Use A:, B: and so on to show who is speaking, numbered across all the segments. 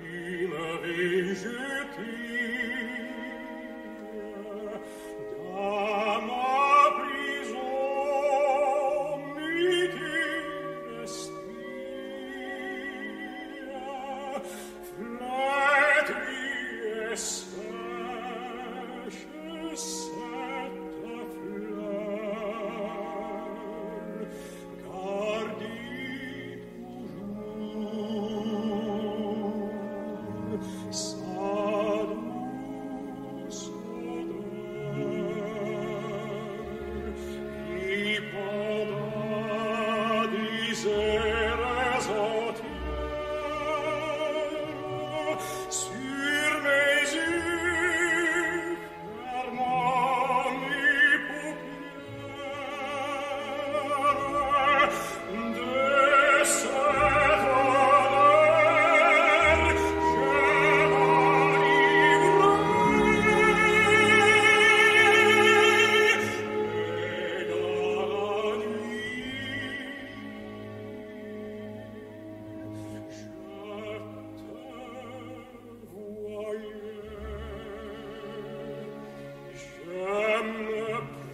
A: Ina et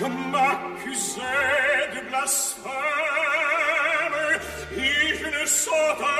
A: je m'accusais de blasphème, et je ne sautais